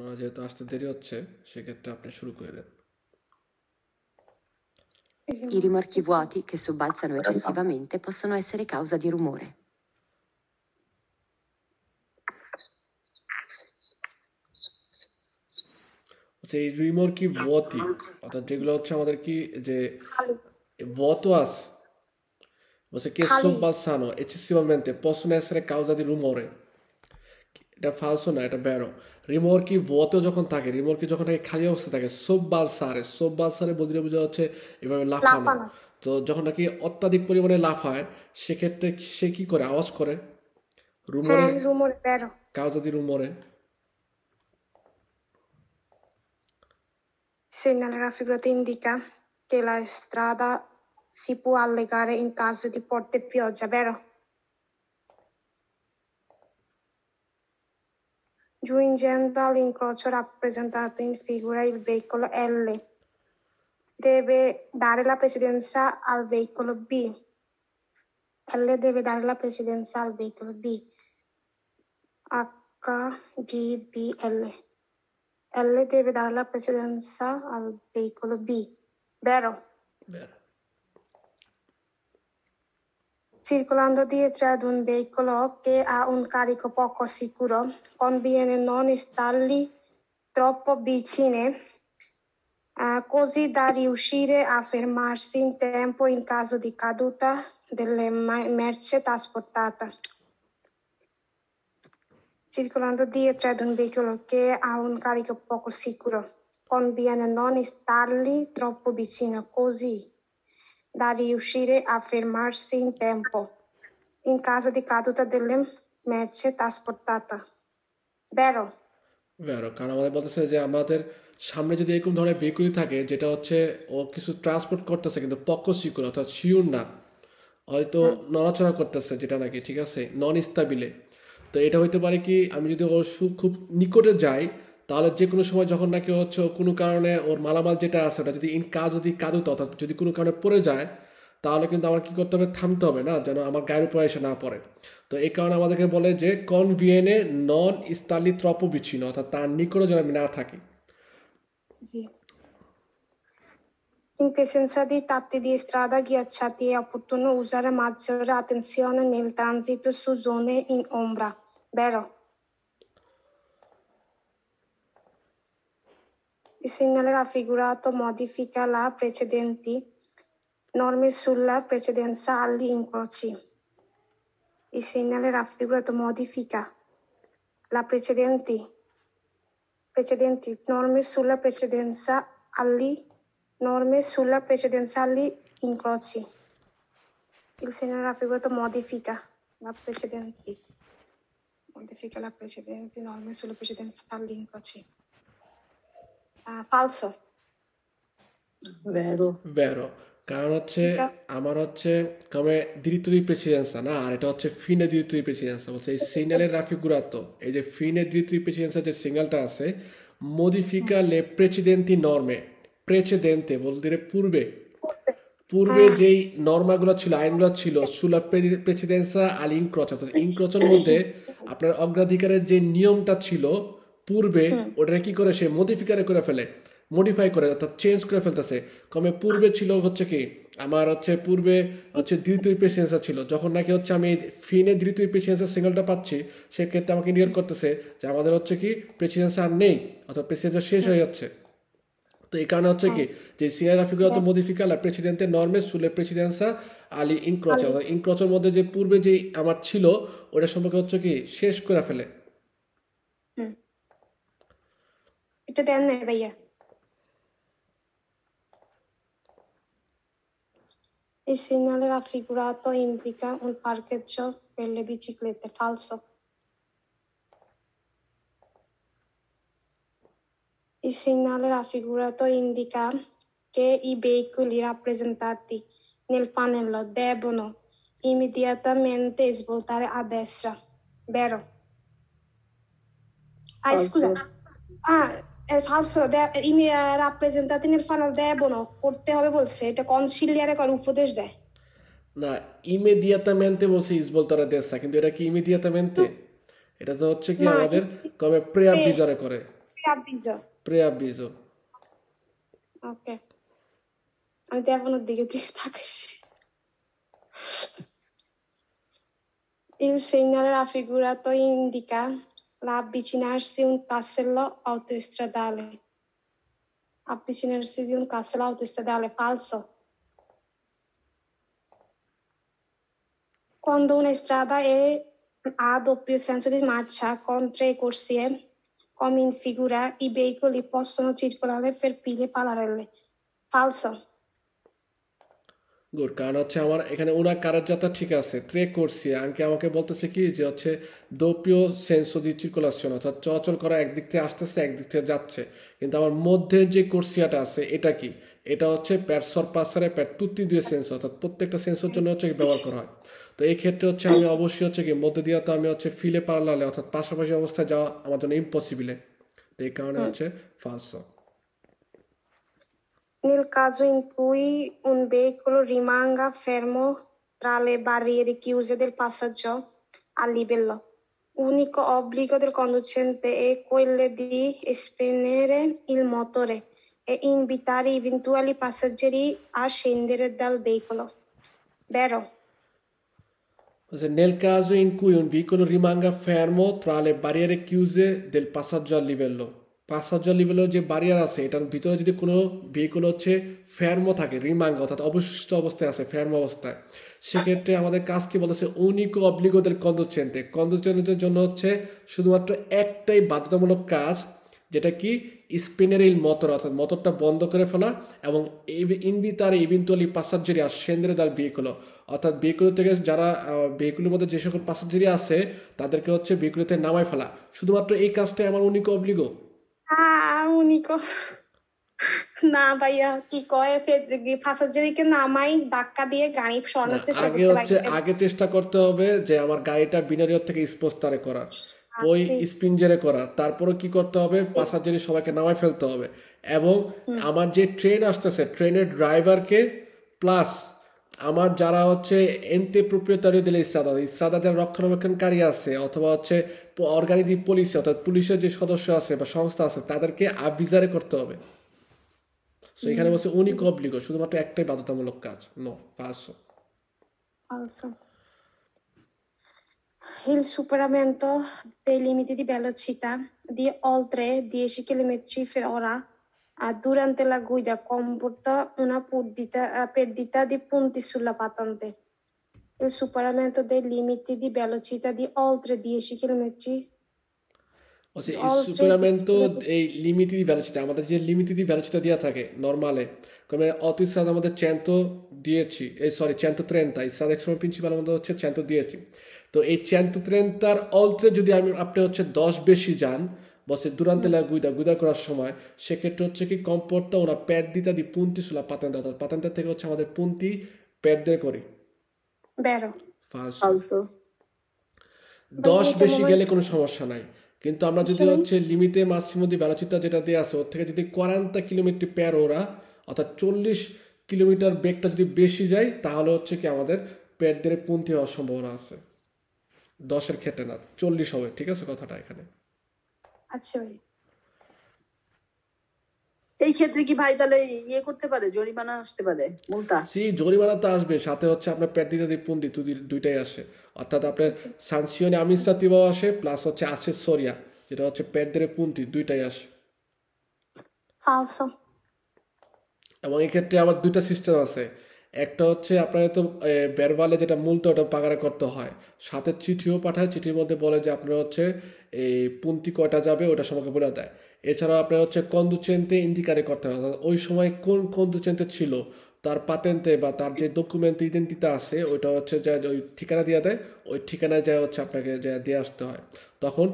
ওনারা যেহেতু আসতে দেরি হচ্ছে সেক্ষেত্রে আপনি শুরু করে দেন I rimorchi vuoti che sobbalzano eccessivamente possono essere causa di rumore. আচ্ছা এই রিমোরকি ভতি অর্থাৎ যেগুলো হচ্ছে আমাদের কি যে as você che sobbalzano eccessivamente possono essere causa di rumore এটা ফালসো না এটা বেরো। রিমোরকি ভতো যখন থাকে রিমোরকি যখন থাকে খালি অবস্থা থাকে সোববালসারে সোববালসারে বলতে বোঝা হচ্ছে এভাবে লাফানো। তো যখন নাকি অত্যাধিক পরিমাণে লাফায় সেক্ষেত্রে সে কি করে? আওয়াজ করে? রুমরে হ্যাঁ rumore vero causa di rumore segnale raffigurato indica che la strada si può allegare in caso di forte pioggia vero giungendo all'incrocio rappresentato in figura il veicolo L deve dare la precedenza al veicolo B L deve dare la precedenza al veicolo B H, G, B, L. L deve dare la precedenza al veicolo B. Vero? Vero. Circolando dietro ad un veicolo che ha un carico poco sicuro, conviene non stargli troppo vicine, eh, così da riuscire a fermarsi in tempo in caso di caduta delle merce trasportata. Circolando dietro ad un veicolo che ha un carico poco sicuro, conviene non stargli troppo vicino, così da riuscire a fermarsi in tempo in caso di caduta delle merce trasportata. Vero? ভেরো কারণ আমাদের বলতেছে যে আমাদের সামনে যদি এরকম ধরনের ভেহিকুলি থাকে যেটা হচ্ছে ও কিছু ট্রান্সপোর্ট করতেছে কিন্তু পক্ষ শিকুর অর্থাৎ শিওর না হয়তো নড়াচড়া করতেছে যেটা নাকি ঠিক আছে নন স্টাবিলে তো এটা হইতে পারে কি আমি যদি ওর খুব নিকটে যাই তাহলে যে কোনো সময় যখন নাকি হচ্ছে কোনো কারণে ওর মালামাল যেটা আছে, ওটা যদি ইন কাজ যদি কাদুত, অর্থাৎ যদি কোনো কারণে পড়ে যায়, তাহলে কিন্তু আমার কি করতে হবে থামতে হবে না, যেন আমার গায়ের উপরে এসে না পড়ে তো এই কারণে আমাদেরকে বলে যে কনভিয়েনে নন স্টালি ত্রপ বিচ্ছিন্ন অর্থাৎ তার নিকটে যেন আমি না থাকি. In presenza di tratti di strada ghiacciati è opportuno usare maggiore attenzione? Il segnale raffigurato modifica la precedenti norme sulla precedenza agli incroci. Il segnale raffigurato modifica la precedenti precedenti norme sulla precedenza agli norme sulla precedenza agli incroci. Il segnale raffigurato modifica la precedenti modifica la precedenti norme sulla precedenza agli. Falso. Vero. ভেরো কারণ হচ্ছে আমার হচ্ছে কমে diritto di precedenza না আর এটা হচ্ছে ফিনে diritto di precedenza বলছে এই সিগন্যালের রাফিগুরাতো এই যে ফিনে diritto di precedenza যে সিগন্যালটা আছে modifica le precedenti norme precedente বলতে গেলে পূর্বে। পূর্বে। যেই নর্মাগুলো ছিল আইনগুলো ছিল সুলা প্রেসিডেন্সা আল ইনক্রচ অর্থাৎ ইনক্রচের মধ্যে আপনার অগ্রাধিকারের যে নিয়মটা ছিল পূর্বে ওটা কি করে সে মডিফিকারে করে ফেলে মডিফাই করে অর্থাৎ চেঞ্জ করে ফেলতেছে। কমে পূর্বে ছিল হচ্ছে কি আমার হচ্ছে পূর্বে হচ্ছে দ্বিতীয় প্রেসিডেন্সা ছিল। যখন নাকি হচ্ছে আমি ফিনে দ্বিতীয় প্রেসিডেন্সের সিঙ্গেলটা পাচ্ছি সেক্ষেত্রে আমাকে ইন্ডিকেট করতেছে যে আমাদের হচ্ছে কি প্রেসিডেন্সা আর নেই অর্থাৎ প্রেসিডেন্সা শেষ হয়ে যাচ্ছে। তো এই কারণে হচ্ছে কি যে সিনিয়র ফিগুরাতো মডিফিকা la precedente norme sulle precedenza আলি ইনক্রচ অর্থাৎ ইনক্রোচের মধ্যে যে পূর্বে যে আমার ছিল ওটা সম্পর্কে হচ্ছে কি শেষ করে ফেলে। तो ध्यान है भैया Il segnale raffigurato indica un parcheggio per le biciclette falso. Il segnale raffigurato indica che i veicoli rappresentati nel pannello debbono immediatamente svoltare a destra, vero? Ah, scusa. Ah, falso. Miei rappresentati nel funnel devono করতে হবে বলছে এটা কনসিলিয়ারে করে উপদেশ দেয় না ইমিডিয়াতামেন্টে বলছি ইসবলতারা দেশা কিন্তু এটা কি ইমিডিয়াতামেন্টে এটা তো হচ্ছে কি আমাদের কমে প্রেয়ার বিজারে করে preavviso. preavviso. Ok. আমি দেবনের দিকে দিয়ে তাকাইছি Il segnale raffigurato indica l'avvicinarsi un tassello autostradale. Avvicinarsi di un tassello autostradale falso. Quando una strada è a doppio senso di marcia con tre corsie, come in figura, i veicoli possono circolare per file parallele. Falso. Good কারণ হচ্ছে আমার এখানে ওনার কারার যাত্রা ঠিক আছে tray করছি আঙ্কে আমাকে বলতেছে কি যে হচ্ছে দোপিও সেন্সো দি চিরকুলাসিয়ন অর্থাৎ চলাচল করা একদিক থেকে আসতেছে একদিক থেকে যাচ্ছে। কিন্তু আমার মধ্যের যে কোর্সিয়াটা আছে এটা কি? এটা হচ্ছে প্যারসর পাসারে প্যার তুত্তি দিয়ে সেন্সর অর্থাৎ প্রত্যেকটা সেন্সর জন্য হচ্ছে ব্যবহার করা হয়। তো এই ক্ষেত্রে হচ্ছে আমি অবশ্যই হচ্ছে কি মধ্যে দিয়ে তো আমি হচ্ছে ফিলে পারলালে অর্থাৎ পাশাপাশি অবস্থায় যাওয়া আমার জন্য ইম্পসিবলে তো এই কারণে হচ্ছে ফালসো Nel caso in cui un veicolo rimanga fermo tra le barriere chiuse del passaggio a livello, unico obbligo del conducente è quello di spegnere il motore e invitare eventuali passeggeri a scendere dal veicolo. Vero? Nel caso in cui un veicolo rimanga fermo tra le barriere chiuse del passaggio a livello, পাঁচ হাজার লেভেলের যে barrier আছে, এটার ভিতরে যদি কোনো vehicle হচ্ছে ফ্যারমো থাকে, রিমাঙ্গ, অর্থাৎ অবশিষ্ট অবস্থায় আছে ফ্যারমো অবস্থায়, সেক্ষেত্রে আমাদের কাজ কি বলেছে? উনিকো অব্লিগোদের কন্দুচেন্তে কন্দুচেন্টের জন্য হচ্ছে শুধুমাত্র একটাই বাধ্যতামূলক কাজ, যেটা কি? স্পিনের এই মটর অর্থাৎ মটরটা বন্ধ করে ফেলা এবং ইনভিতার ইভিনচুয়ালি পাসাজ্জারি আর সেন্দ্রে তার ভেহিকুলো অর্থাৎ ভেহিকুলো থেকে যারা ভেহিকুলের মধ্যে যে সকল পাসাজ্জারি আছে, তাদেরকে হচ্ছে ভেহিকুলোতে নামায় ফেলা। শুধুমাত্র এই কাজটাই আমার উনিকো অব্লিগো único. না ভাইয়া কি কয়? ফাসাজ্জারিকে নামাই ধাক্কা দিয়ে গাড়ি সরানোর চেষ্টা আগে হচ্ছে আগে চেষ্টা করতে হবে যে আমার গাড়িটা বিনারিয়র থেকে স্পোস্টারে করার। আচ্ছা। ওই স্পিনজারে করার। তারপরে কি করতে হবে? পাসাজ্জারি সবাইকে নামাই ফেলতে হবে। এবং আমার যে ট্রেন আসতেছে ট্রেনের ড্রাইভারকে প্লাস আমার যারা হচ্ছে এনতে প্রপ্রিয়তারী দিলে ইসরাদা ইসরাদা যারা রক্ষণাবেক্ষণকারী আছে অথবা হচ্ছে অর্গানিক পুলিশ অর্থাৎ পুলিশের যে সদস্য আছে বা সংস্থা আছে তাদেরকে আবিজারে করতে হবে। সো এখানে বলছে উনি কবলিগো শুধুমাত্র একটাই বাধ্যতামূলক কাজ। নো ফালসো il superamento dei limiti di velocità di oltre 10 km per ora durante la guida comporta una perdita, perdita di punti sulla patente. Il superamento dei limiti di velocità di oltre 10 km আচ্ছা এই সুপারামেন্টো এই লিমিটি দি velocity আমাদের যে লিমিটি দি velocity দেওয়া থাকে নর্মালে come otto strade আমাদের 110 এই সরি 130 এই strada extra principale আমাদের হচ্ছে 110 তো এই 130 এর অলত্রে যদি আমি আপনি হচ্ছে 10 বেশি যান Você durante la guida, guida করার সময় সেক্ষেত্রে হচ্ছে কি comporta una perdita di punti sulla patente অর্থাৎ patente থেকে হচ্ছে আমাদের punti perdere করি। vero falso falso দশ বেশি গেলে কোনো সমস্যা নাই। কিন্তু আমরা যদি হচ্ছে লিমিটে মাসিমো দি ভেলোসিটি যেটা দেওয়া আছে ওর থেকে যদি কোয়ারান্তা কিলোমিটার পেয়ার ওরা অর্থাৎ চল্লিশ কিলোমিটার বেগটা যদি বেশি যায় তাহলে হচ্ছে কি আমাদের পেট দিয়ে পুন্তি হওয়ার সম্ভাবনা আছে। দশের ক্ষেত্রে না চল্লিশ হবে ঠিক আছে কথাটা এখানে? আচ্ছা এই ক্ষেত্রে কি ভাই তাহলে ইয়ে করতে পারে? জরিমানা আসতে পারে মুলতা সি জরিমানা তো আসবে সাথে হচ্ছে আপনার পের্দিতা দি পুন্দি দুইটাই আসে। অর্থাৎ আপনার সানসিওনে আমিস্তাতিবাও আসে প্লাস হচ্ছে আসে সরিয়া যেটা হচ্ছে পের্দের পুন্তি দুইটাই আসে। এবং এক্ষেত্রে আবার দুইটা সিস্টেম আছে। একটা হচ্ছে আপনার তো বেরবালে যেটা মূলত ওটা পাগারে করতে হয়। সাথে চিঠিও পাঠায়, চিঠির মধ্যে বলে যে আপনার হচ্ছে এই পুন্তি কয়টা যাবে ওটা সময় বলে দেয়। এছাড়াও আপনার হচ্ছে কন্দুচেন্তে ইন্ডিকারে করতে হয়। ওই সময় কোন কন্দুচেন্তে ছিল, তার পাতেন্তে বা তার যে ডকুমেন্ট ইডেন্টিটা আছে, ওইটা হচ্ছে যা ওই ঠিকানা দিয়ে দেয়, ওই ঠিকানায় যা হচ্ছে আপনাকে যা দিয়ে আসতে হয়। তখন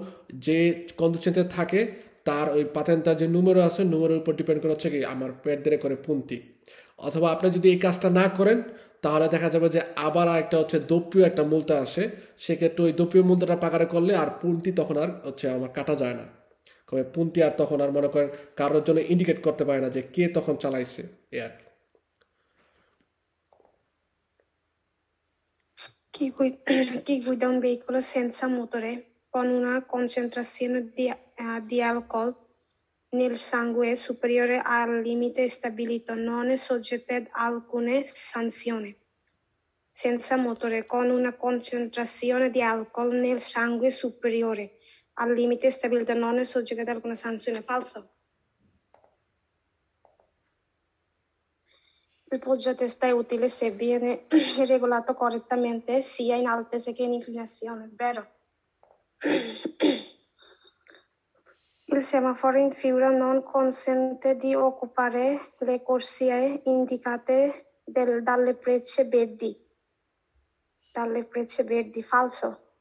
যে কন্দুচেন্তে থাকে, তার ওই পাতেন্টার যে নুমেরো আছে নুমেরোর উপর ডিপেন্ড করে হচ্ছে কি, আমার পেট দিয়ে করে পুন্তি। অথবা আপনি যদি এই কাজটা না করেন তাহলে দেখা যাবে যে আবার একটা হচ্ছে দপ্রিয় একটা মূলতা আসে। সেক্ষেত্রে ওই দপ্রিয় মূলতাটা পাকারে করলে আর পুনটি তখন আর হচ্ছে আমার কাটা যায় না। কবে পুনটি আর তখন আর মনে করেন কারোর জন্য ইন্ডিকেট করতে পারে না যে কে তখন চালাইছে এ আর Chi guida, chi guida un veicolo senza motore con una concentrazione nel sangue superiore al limite stabilito non è soggetto ad alcuna sanzione. Senza motore, con una concentrazione di alcol nel sangue superiore al limite stabilito non è soggetto ad alcuna sanzione. Falso. Il poggiatesta è utile se viene regolato correttamente sia in altezza che in inclinazione, vero? Il semaforo in figura non consente di occupare le corsie indicate del- dalle frecce verdi. Dalle frecce verdi, falso.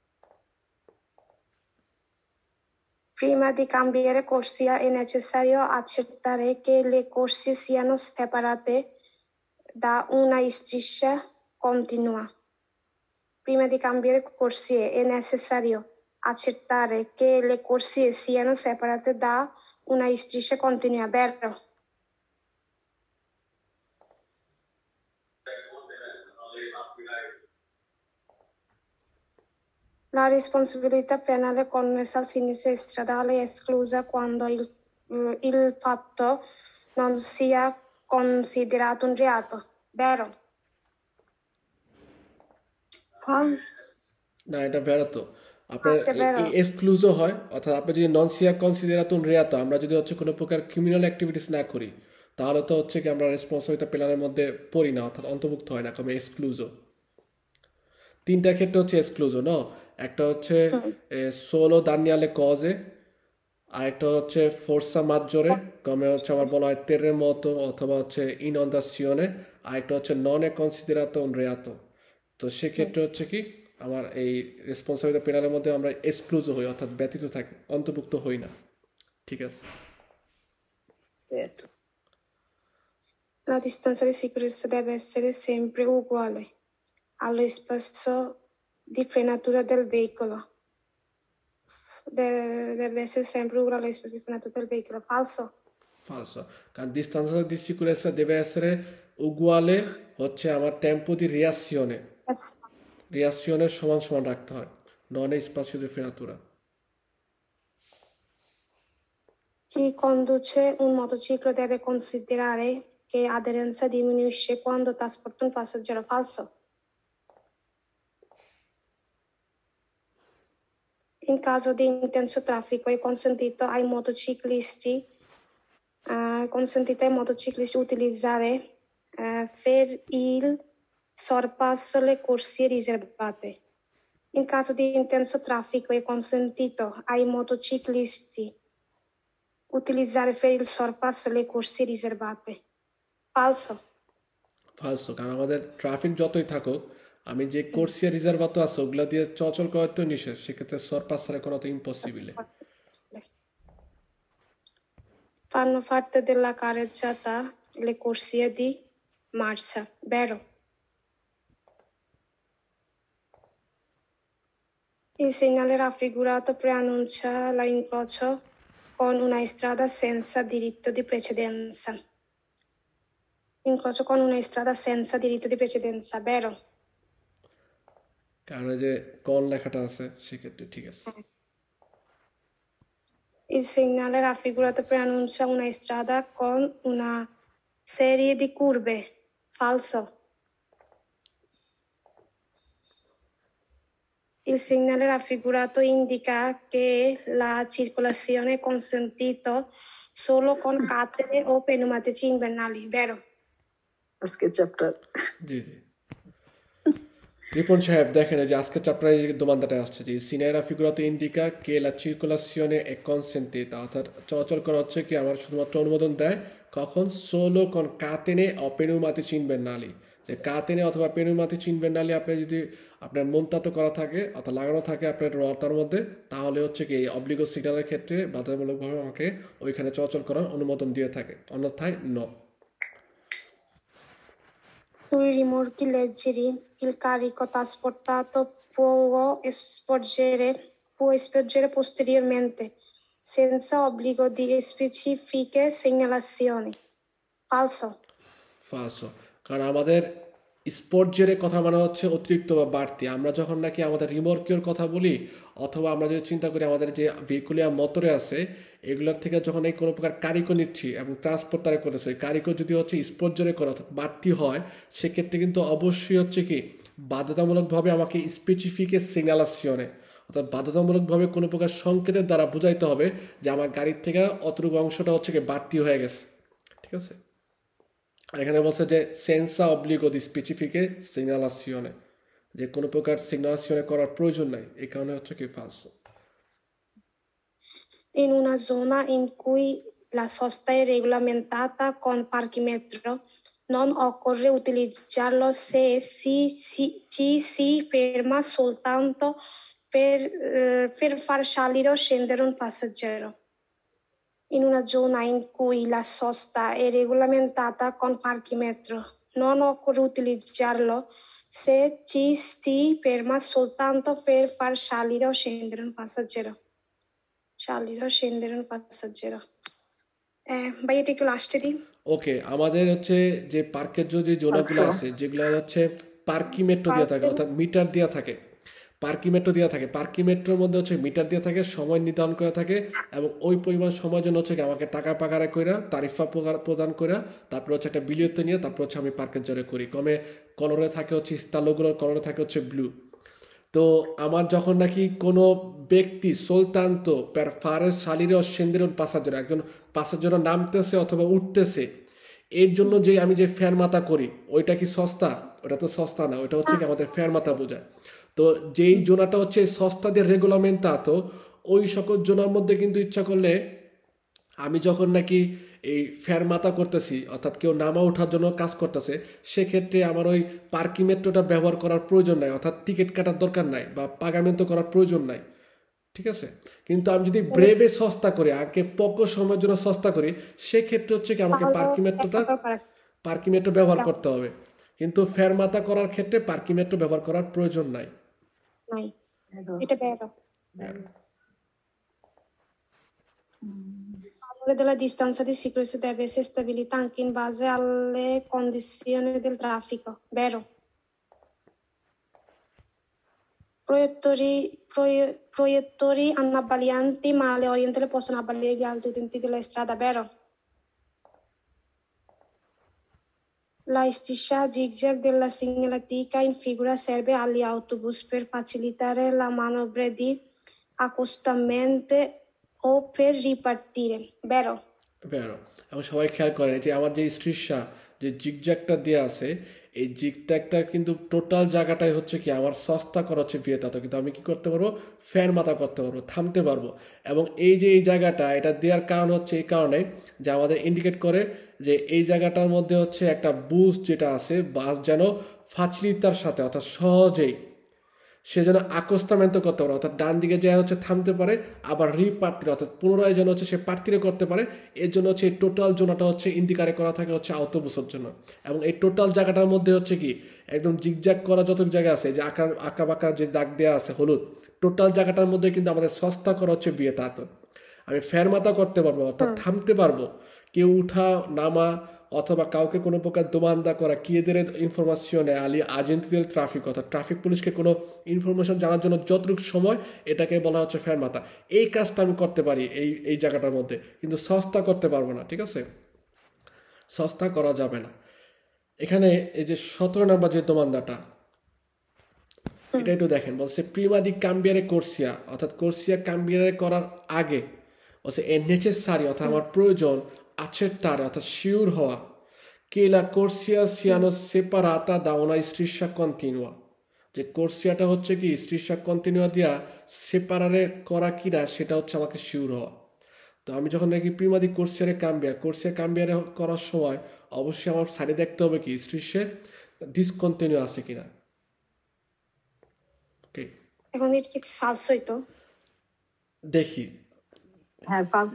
Prima di cambiare corsia è necessario accertare che le corsie siano separate da una striscia continua. Prima di cambiare corsie è necessario accettare che le corsie siano separate da una striscia continua aperta. La responsabilità penale connessa al sinistro stradale è esclusa quando il, eh, il fatto non sia considerato un reato. Vero? Falso. No, è vero. আপনার। এক্সক্লুজও হয় অর্থাৎ আপনি যদি নন সিয়া কনসিডারাত রেয়াতো আমরা যদি হচ্ছে কোনো প্রকার ক্রিমিনাল অ্যাক্টিভিটিস না করি তাহলে তো হচ্ছে কি আমরা রেসপন্সিবিলিটি প্ল্যানের মধ্যে পড়ি না অর্থাৎ অন্তর্ভুক্ত হয় না কমে এক্সক্লুজো তিনটা ক্ষেত্রে হচ্ছে এক্সক্লুজো ন একটা হচ্ছে সোলো দানিয়ালে কজে আরেকটা হচ্ছে ফোর্সা মাজ্জোরে কমে হচ্ছে আমার বলা হয় তেরের মতো অথবা হচ্ছে ইনন্দাসিওনে আরেকটা হচ্ছে নন এ কনসিডারাতো রেয়াতো তো সেক্ষেত্রে হচ্ছে কি আমার এই রেসপন্সিবিলিটি পেনালের মধ্যে আমরা এক্সক্লুজও হই অর্থাৎ ব্যতীত থাকি অন্তর্ভুক্ত হই না ঠিক আছে Certo. La distanza di sicurezza deve essere sempre uguale allo spazio di frenatura del veicolo. De- deve essere sempre uguale allo spazio di frenatura del veicolo. Falso. falso কারণ distanza di sicurezza deve essere uguale হচ্ছে আমার tempo di reazione Yes. reazione সমান সমান রাখতে হয় non è spazio di frenatura Chi conduce un motociclo deve considerare che aderenza diminuisce quando trasporta un passeggero. Falso. In caso di intenso traffico è consentito ai motociclisti, eh, consentito ai motociclisti utilizzare eh, per il sorpasso le corsie riservate. In caso di intenso traffico è consentito ai motociclisti utilizzare per il sorpasso le corsie riservate. Falso. ফালসো কারণ আমাদের traffic যতই থাকুক আমি যে কোর্সিয়া রিজার্ভাতো আছে ওগুলা দিয়ে চলাচল করা তো নিষেধ সেক্ষেত্রে সরপাসারে করা তো impossible Fanno parte della carreggiata le corsie di marcia, vero? Il segnale raffigurato preannuncia l'incrocio con una strada senza diritto di precedenza. Incrocio con una strada senza diritto di precedenza, vero? কারণ এই যে কন লেখাটা আছে সেক্ষেত্রে ঠিক আছে Il segnale raffigurato preannuncia una strada con una serie di curve. Falso. Il segnale raffigurato indica che la circolazione è consentita solo con catene o pneumatici invernali, vero? আজকে চ্যাপ্টার জি জি রিপন সাহেব দেখেন এই যে আজকে চ্যাপ্টারে এই দোমানদাটা আসছে যে সিনাইরা ফিগুরাতো ইন্ডিকা কে লা চিরকুলাসিওনে এ কনসেন্টিতা অর্থাৎ চলাচল করা হচ্ছে কি আমার শুধুমাত্র অনুমোদন দেয় কখন সোলো কন কাতেনে অপেনুমাতি চিনবেন নালি যে কাতেনে অথবা পেনুমাতি চিনবেন নালি আপনি যদি আপনার মন্তাত করা থাকে অর্থাৎ লাগানো থাকে আপনার রতার মধ্যে তাহলে হচ্ছে কি এই অব্লিগো সিগন্যালের ক্ষেত্রে বাধ্যতামূলকভাবে আমাকে ওইখানে চলাচল করার অনুমোদন দিয়ে থাকে অন্যথায় ন rimorchi leggeri il carico trasportato può sporgere, può sporgere posteriormente senza obbligo di specifiche segnalazioni. Falso. ফালসো কারণ আমাদের স্পর্জের কথা মানে হচ্ছে অতিরিক্ত বা বাড়তি। আমরা যখন নাকি আমাদের রিমর্কের কথা বলি, অথবা আমরা যদি চিন্তা করি আমাদের যে ভেহিকুলিয়া মটরে আছে, এগুলোর থেকে যখন এই কোনো প্রকার কারিকো নিচ্ছি এবং ট্রান্সপোর্ট তারা করতেছে, ওই কারিকো যদি হচ্ছে স্পর্জরে করে অর্থাৎ বাড়তি হয়, সেক্ষেত্রে কিন্তু অবশ্যই হচ্ছে কি, বাধ্যতামূলকভাবে আমাকে স্পেসিফিকে সিগনালাসিয়নে অর্থাৎ বাধ্যতামূলকভাবে কোনো প্রকার সংকেতের দ্বারা বুঝাইতে হবে যে আমার গাড়ির থেকে অতটুকু অংশটা হচ্ছে কি বাড়তি হয়ে গেছে। ঠিক আছে? এখানে বলছে যে সেন্সা অবলিগো দি স্পেসিফিকে সিগনালাসিয়নে যে কোনো প্রকার সিগনালাসিয়নে করার প্রয়োজন নাই এই কারণে হচ্ছে কি ফালস In una zona in cui la sosta è regolamentata con parchimetro, non occorre utilizzarlo se si, si- ci si ferma soltanto per, eh, per far salire o scendere un passeggero. In una zona in cui la sosta è regolamentata con parchimetro, non occorre utilizzarlo se ci si ferma soltanto per far salire o scendere un passeggero. Salire o scendere un passeggero. Eh, ভাই এটা একটু লাস্টে দিই ওকে আমাদের হচ্ছে যে পার্কের যে জোনাগুলো আচ্ছা। আছে যেগুলো হচ্ছে পার্কিমেট্রো দেওয়া থাকে অর্থাৎ মিটার দেওয়া থাকে পার্কিমেট্রো দেওয়া থাকে। পার্কিমেট্রোর মধ্যে হচ্ছে মিটার দেওয়া থাকে, সময় নির্ধারণ করা থাকে এবং ওই পরিমাণ সময়ের জন্য হচ্ছে আমাকে টাকা পাকারা কইরা, তারিফা প্রদান করা তারপর হচ্ছে একটা বিলিয়তে নিয়ে তারপর হচ্ছে আমি পার্কের জলে করি। কমে কলরে থাকে হচ্ছে স্তালোগুলোর কলরে থাকে হচ্ছে ব্লু তো আমার যখন নাকি কোনো ব্যক্তি সুলতান্ত salire o scendere un passaggero একজন passaggero নামতেছে অথবা উঠতেছে, এর জন্য যে আমি যে ফেরমাতা করি, ওইটা কি সস্তা? ওটা তো সস্তা না, ওইটা হচ্ছে কি আমাদের ফেরমাতা বোঝায়। তো যেই জোনাটা হচ্ছে সস্তা দিয়ে রেগুলামেন্টা তো ওই সকল জোনার মধ্যে কিন্তু ইচ্ছা করলে আমি যখন নাকি এই ফেরমাতা করতেছি অর্থাৎ কেউ নামা ওঠার জন্য কাজ করতেছে সেক্ষেত্রে আমার ওই পার্কিং মেট্রোটা ব্যবহার করার প্রয়োজন নাই অর্থাৎ টিকিট কাটার দরকার নাই বা পাগামেন্ট করার প্রয়োজন নাই ঠিক আছে? কিন্তু আমি যদি ব্রেভে সস্তা করি আগে পক্ষ সময়ের জন্য সস্তা করি সেক্ষেত্রে হচ্ছে কি আমাকে পার্কিং মেট্রোটা পার্কিং মেট্রো ব্যবহার করতে হবে। কিন্তু ফেরমাতা করার ক্ষেত্রে পার্কিং মেট্রো ব্যবহার করার প্রয়োজন নাই। mai. Bello. Siete bello. Bello. Il valore della distanza di sicurezza deve essere stabilita anche in base alle condizioni del traffico, vero? Proiettori, proiettori annabbaglianti, ma le oriente le possono abbaliare gli altri utenti della strada, vero? La striscia zigzag della segnaletica in figura serve agli autobus per facilitare la manovra di accostamento o per ripartire, vero? vero এবং সবাই খেয়াল করেন যে আমার যে স্ট্রিসা যে জিগজ্যাগটা দেওয়া আছে এই জিগজ্যাগটা কিন্তু টোটাল জায়গাটাই হচ্ছে কি, আমার সস্তা করা হচ্ছে বিয়েতাতো কিন্তু আমি কি করতে পারব? ফ্যান মাথা করতে পারব, থামতে পারব। এবং এই যে এই জায়গাটা, এটা দেওয়ার কারণ হচ্ছে এই কারণে যে আমাদের ইন্ডিকেট করে যে এই জায়গাটার মধ্যে হচ্ছে একটা বুস যেটা আছে বাস যেন ফাচিলিতার সাথে, অর্থাৎ সহজেই সে যেন আকস্তামেন্ত করতে পারে অর্থাৎ ডান দিকে যে হচ্ছে থামতে পারে আবার রিপ্রার্থীরা অর্থাৎ পুনরায় যেন হচ্ছে সে প্রার্থীরা করতে পারে এর জন্য হচ্ছে এই টোটাল জোনাটা হচ্ছে ইন্দিকারে করা থাকে হচ্ছে আউতবুসের জন্য। এবং এই টোটাল জায়গাটার মধ্যে হচ্ছে কি একদম জিগজ্যাগ করা যত জায়গা আছে যে আঁকা আঁকা বাঁকা যে দাগ দেওয়া আছে হলুদ টোটাল জায়গাটার মধ্যে কিন্তু আমাদের সস্তা করা হচ্ছে বিয়ে তাত আমি ফেরমাতা করতে পারব অর্থাৎ থামতে পারব কেউ উঠা নামা অথবা কাউকে কোনো প্রকার দোমান্দা করা, কিয়েদের ইনফরমেশনে আলি আগেন্টি ট্রাফিক অর্থাৎ ট্রাফিক পুলিশকে কোনো ইনফরমেশন জানার জন্য যতটুকু সময়, এটাকে বলা হচ্ছে ফেরমাতা এই কাজটা আমি করতে পারি এই এই জায়গাটার মধ্যে। কিন্তু সস্তা করতে পারব না, ঠিক আছে? সস্তা করা যাবে না। এখানে এই যে সতেরো নাম্বার যে দোমান্দাটা, এটা একটু দেখেন। বলছে, প্রিমাদি কাম্বিয়ারে কোর্সিয়া। অর্থাৎ কোর্সিয়া কাম্বিয়ারে করার আগে, বলছে এ নেচেসারি অর্থাৎ আমার প্রয়োজন accettare অর্থাৎ শিওর হওয়া। কে লা কোর্সিয়া সিয়ানো সেপারাতা দা una striscia continua যে কোর্সিয়াটা হচ্ছে কি স্ট্রিশা কন্টিনিউয়া দিয়া সেপারারে করা কিনা সেটা হচ্ছে আমাকে শিওর হওয়া। তো আমি যখন নাকি প্রিমাদি কোর্সিয়ারে কাম্বিয়া কোর্সিয়া কাম্বিয়ারে করার সময় অবশ্যই আমার সাইডে দেখতে হবে কি স্ট্রিশে ডিসকন্টিনিউ আছে কিনা। ওকে। এখন এটা কি ফালস হইতো? দেখি। হ্যাঁ ফালস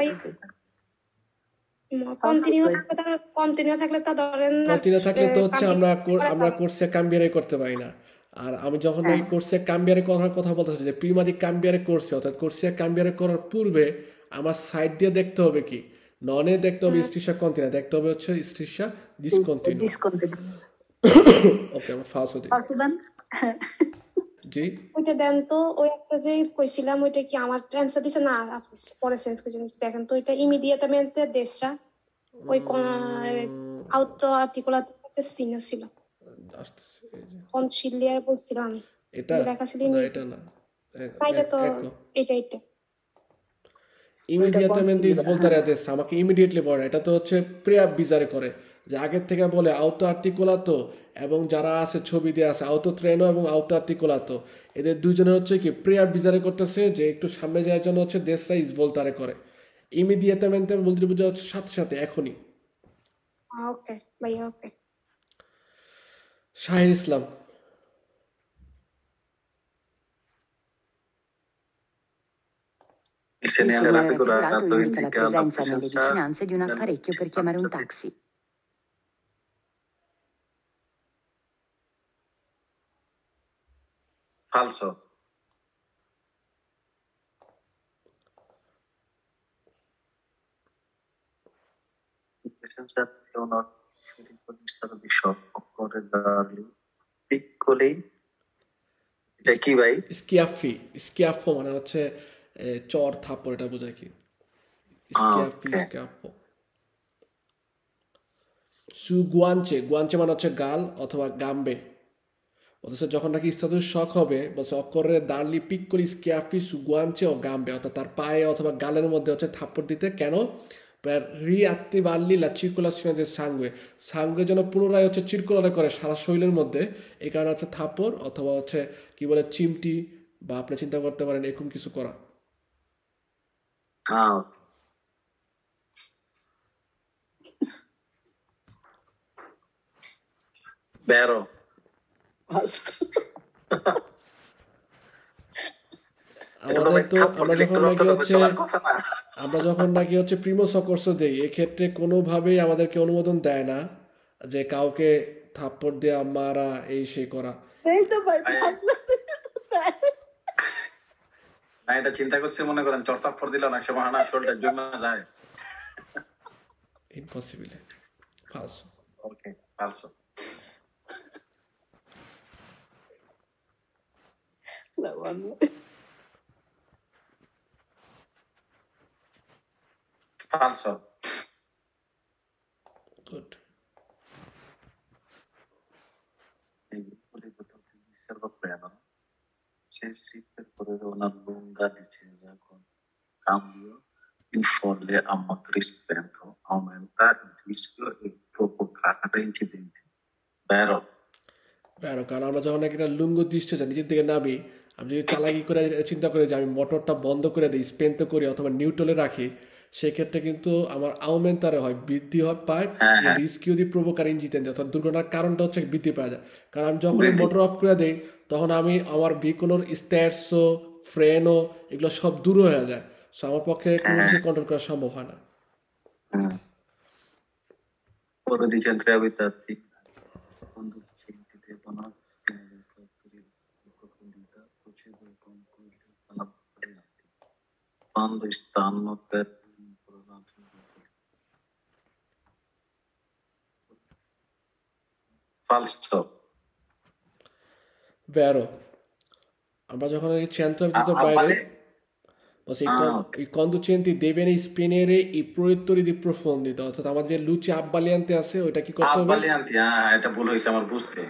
কন্টিনিউ থাকলে তার কন্টিনিউ থাকলে তা ধরেন কন্টিনিউ থাকলে তো হচ্ছে আমরা আমরা কোর্সে কাম্বিয়ারে করতে পারি না। আর আমি যখন এই কোর্সে কাম্বিয়ারে করার কথা বলতেছি যে প্রিমাদি কাম্বিয়ারে করছে অর্থাৎ কোর্সে কাম্বিয়ারে করার পূর্বে আমার সাইড দিয়ে দেখতে হবে কি? ননে দেখতে হবে স্ট্রিশা কন্টিনিউ দেখতে হবে হচ্ছে স্ট্রিশা ডিসকন্টিনিউ ডিসকন্টিনিউ ওকে আমার পাঁচশো দেন জি? ওইটা দেন তো ওই একটা যে কইছিলাম ওইটা কি আমার ট্রান্সফার দিছে? না পরে চেঞ্জ করছেন দেখেন তো ওইটা ইমিডিয়েটamente ওই আউটো আর্টিকুলার ছিল। আসতেছে কনসিলিয়ার বলছিলাম আমি? এটা না এটা না। এটা তো এটা এটা। ইমিডিয়েটamente আমাকে ইমিডিয়েটলি পড়ে এটা তো হচ্ছে প্রিয়া বিজারে করে। যে আগের থেকে বলে আউটো আর্টিকুলাতো এবং যারা আছে ছবি দিয়ে আছে আউটো ট্রেনও এবং আউটো আর্টিকুলাতো এদের দুজনের হচ্ছে কি প্রিয়ার বিজারে করতেছে যে একটু সামনে যাওয়ার জন্য হচ্ছে দেশরা ইসবল তারে করে। ইমিডিয়েটামেন্ট বলতে বুঝা হচ্ছে সাথে সাথে এখনই। শাহির ইসলাম। Se ne ha la figura tanto in la presenza di un apparecchio per chiamare un taxi. Falso. এটা কি ভাই স্কিয়াফি স্কিয়াফো মানে হচ্ছে চর থাপ্পড় এটা বোঝায় কি স্কিয়াফি স্কিয়াফো সু গুয়ানচে গুয়ানচে মানে হচ্ছে গাল অথবা গাম্বে অথচ যখন নাকি স্থাতুর শখ হবে, বলছে অক্ষরে দার্লি পিক করি স্কিয়াফি সু গুয়ানচে ও গাম্বে, অর্থাৎ তার পায়ে অথবা গালের মধ্যে হচ্ছে থাপ্পড় দিতে, কেন রি আত্মি বার্লি লা চিরকুলাসিনে যে সাঙ্গে সাঙ্গে যেন পুনরায় হচ্ছে চিরকুলারে করে সারা শরীরের মধ্যে এই কারণে হচ্ছে থাপ্পড় অথবা হচ্ছে, কি বলে, চিমটি বা আপনি চিন্তা করতে পারেন, এরকম কিছু করা. Vero. Basta. আমাদের তো আমরা যখন নাকি হচ্ছে আমরা যখন নাকি হচ্ছে প্রিমো সকর্স দেই এক্ষেত্রে কোনোভাবেই আমাদেরকে অনুমোদন দেয় না যে কাউকে থাপ্পড় দেওয়া মারা এই সে করা। না এটা চিন্তা করছি মনে করেন চর্চা পর দিলাম এক সময় না জমা যায়। ইম্পসিবল ফালস ওকে ফালসো La guardo. falso good nei piccoli prodotti di servopreno se si percorre una lunga discesa con cambio in folle a motore spento aumenta il rischio di provocare incidenti vero আরও কারণ আমরা যখন একটা লুঙ্গ দৃশ্য যাই নিচের দিকে নামি আমি যদি চালাকি করে চিন্তা করি যে আমি মোটরটা বন্ধ করে দিই স্পেন তো করি অথবা নিউট্রলে রাখি সেক্ষেত্রে কিন্তু আমার আউমেন্টারে হয় বৃদ্ধি হয় পায় হ্যাঁ, হ্যাঁ। রিস্ক যদি প্রভোকার ইঞ্জিতেন অর্থাৎ দুর্ঘটনার কারণটা হচ্ছে বৃদ্ধি পাওয়া যায় কারণ আমি যখন মোটর অফ করে দিই তখন আমি আমার ভেহিকুলোর স্ট্যাটসও ফ্রেনও এগুলো সব দূর হয়ে যায় সো আমার পক্ষে কোনো হ্যাঁ। কিছু কন্ট্রোল করা সম্ভব হয় না Mm. Ora di centri quando stanno per falso Vero. আমরা যখন Ah, বাইরে i, Ah, con- ok. i conducenti devono spinere i proiettori di profondità অর্থাৎ আমাদের যে লুচি আব্বালিয়ান্তে আছে কি করতে হবে আব্বালিয়ান্তি হ্যাঁ এটা ভুল হয়েছে আমার বুঝতে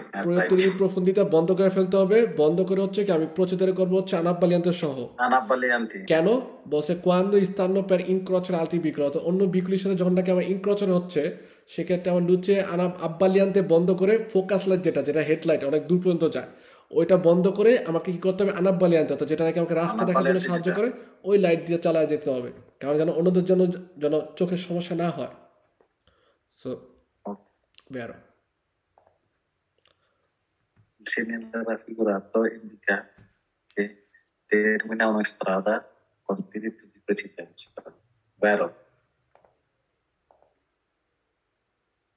বন্ধ করে ফেলতে হবে বন্ধ করে হচ্ছে কি আমি প্রচেতারে করব হচ্ছে আনাব্বালিয়ান্তে সহ আনাব্বালিয়ান্তি কেন বসে কোয়ান্দ স্থান্য পের ইনক্রচের আলতি বিক্রয় অর্থাৎ অন্য বিক্রির সাথে যখন নাকি আমার ইনক্রচের হচ্ছে সেক্ষেত্রে আমার লুচে আনা আব্বালিয়ান্তে বন্ধ করে ফোকাস লাইট যেটা যেটা হেডলাইট অনেক দূর পর্যন্ত যায় ওইটা বন্ধ করে আমাকে কি করতে হবে আনাব্বালিয়ান্তে অর্থাৎ যেটা নাকি আমাকে রাস্তা দেখার জন্য সাহায্য করে ওই লাইট দিয়ে চালায় যেতে হবে কারণ যেন অন্যদের জন্য যেন চোখের সমস্যা না হয় সো বেরো Il segnale raffigurato indica che termina una strada con diritto di precedenza. Vero?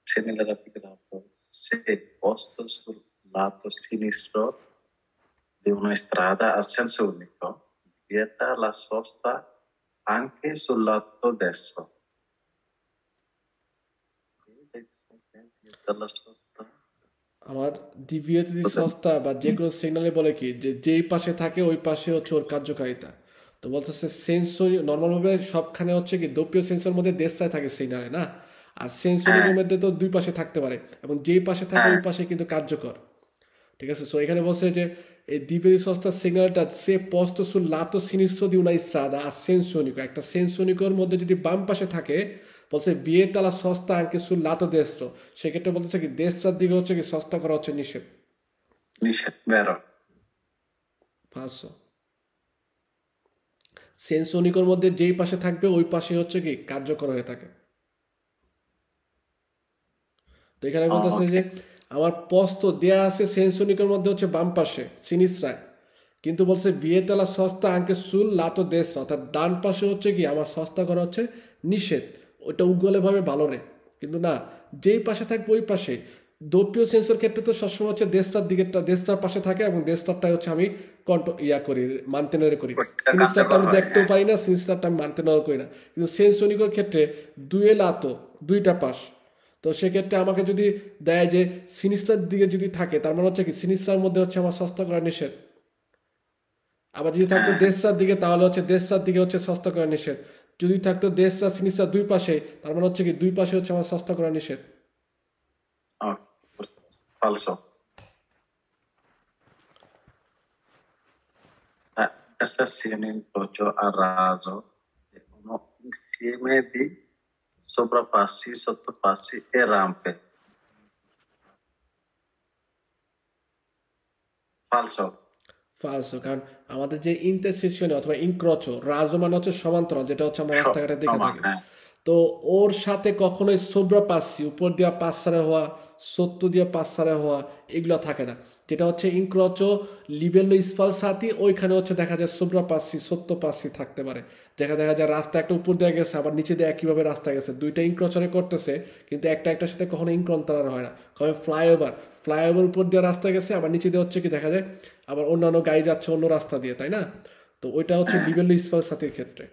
Il segnale raffigurato, se posto sul lato sinistro di una strada a senso unico, vieta la sosta anche sul lato destro. Sosta আমার ডিভিএতে সস্তা বা যে কোনো সিগনালে বলে কি যে যেই পাশে থাকে ওই পাশে হচ্ছে ওর কার্যকারিতা। তো বলতেছে সেন্সরি নর্মালভাবে সবখানে হচ্ছে কি দপ্পীয় সেন্সর মধ্যে দেশটায় থাকে সিগনালে না? আর সেন্সরির মধ্যে তো দুই পাশে থাকতে পারে। এবং যেই পাশে থাকে ওই পাশে কিন্তু কার্যকর। ঠিক আছে? সো এখানে বলছে যে e dive sosta সিগন্যালটা সে sul lato sinistro di una strada a senso unico একটা সেন্স ইউনিকোর মধ্যে যদি বাম পাশে থাকে বলছে vieta la sosta anche sul lato destro সেক্ষেত্রে বলতেছে কি দেশটার দিকে হচ্ছে কি সস্তা করা হচ্ছে নিষেধ। নিষেধ সেন্স মধ্যে যেই পাশে থাকবে ওই পাশে হচ্ছে কি কার্যকর হয়ে থাকে। তো এখানে বলতেছে যে আমার পস্ত দেয়া আছে সেন্সনিকের মধ্যে হচ্ছে বাম পাশে সিনিসরায়। কিন্তু বলছে বিয়েতলা সস্তা আঙ্কে সুল লাতো দেশ অর্থাৎ ডান পাশে হচ্ছে কি আমার সস্তা করা হচ্ছে নিষেধ। ওটা উগলে ভাবে ভালো রে। কিন্তু না যেই পাশে থাকবে ওই পাশে। দোপীয় সেন্সর ক্ষেত্রে তো সবসময় হচ্ছে দেশটার দিকেরটা দেশটার পাশে থাকে এবং দেশটারটাই হচ্ছে আমি কন্ট্রো ইয়া করি মানতে নেওয়ার করি। সিনিস্টারটা আমি দেখতেও পারি না সিনিস্টারটা আমি মানতে নেওয়ার করি না। কিন্তু সেন্সনিকর ক্ষেত্রে দুয়ে লাতো দুইটা পাশ। তো সেক্ষেত্রে আমাকে যদি দেয় যে সিনিস্টার দিকে যদি থাকে, তার মানে হচ্ছে কি সিনিস্টার মধ্যে হচ্ছে আমার সস্তা করা নিষেধ। আবার যদি থাকতো দেশটার দিকে, তাহলে হচ্ছে দেশটার দিকে হচ্ছে সস্তা করা নিষেধ। যদি থাকতো দেশটা, সিনিস্টার দুই পাশে, তার মানে হচ্ছে কি দুই পাশে হচ্ছে আমার সস্তা করা নিষেধ। falso Questa sia un incrocio a raso uno insieme di sovrapassi, sottopassi e rampe. Falso. ফালসো কারণ আমাদের যে অথবা ইনক্রচো রাজো মানে হচ্ছে সমান্তরাল যেটা হচ্ছে আমরা রাস্তাঘাটে দেখে থাকি হ্যাঁ। তো ওর সাথে কখনোই সোব্রা উপর দিয়া পাসারে হওয়া সত্য দিয়ে পাসারে হওয়া এগুলো থাকে না যেটা হচ্ছে ইনক্রচো লিবেলো ইসফাল সাথী ওইখানে হচ্ছে দেখা যায় সোব্রা পাসি সত্য পাসি থাকতে পারে দেখা দেখা যায় রাস্তা একটা উপর দিয়ে গেছে, আবার নিচে দিয়ে একইভাবে রাস্তা গেছে দুইটা ইনক্রচনে করতেছে, কিন্তু একটা একটার সাথে কখনো ইনক্রন্তরার হয় না কবে ফ্লাইওভার ফ্লাইওভার উপর দিয়ে রাস্তা গেছে, আবার নিচে দিয়ে হচ্ছে কি দেখা যায়, আবার অন্যান্য গাড়ি যাচ্ছে অন্য রাস্তা দিয়ে, তাই না তো ওইটা হচ্ছে লিবেলো ইসফাল সাথীর ক্ষেত্রে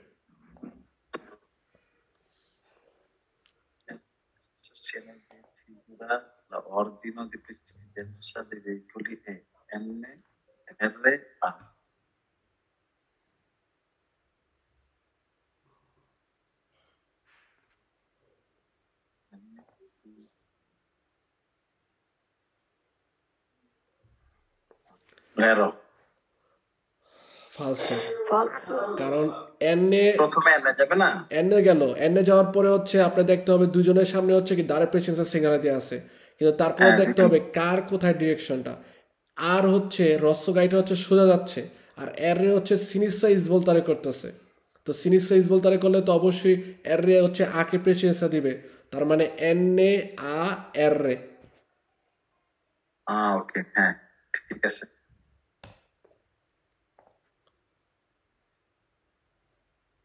l'ordine di precedenza dei veicoli è NRA. Vero. ফালসো ফালসো কারণ এনে প্রথমে এনে যাবে না? এনে গেল। এনে যাওয়ার পরে হচ্ছে আপনি দেখতে হবে দুজনের সামনে হচ্ছে কি প্রেসেন্সের দিয়ে আছে। কিন্তু তারপরে হ্যাঁ, দেখতে হবে কার কোথায় ডিরেকশনটা আর হচ্ছে রস্য গাড়িটা হচ্ছে সোজা যাচ্ছে। আর এর হচ্ছে সিনিসা ইসবল তারে করতেছে। তো সিনিসা ইসবল তারে করলে তো অবশ্যই এর রে হচ্ছে আকে প্রেসেন্সা দিবে। তার মানে এন এ আ এর রে Ah, ok, eh, ঠিক আছে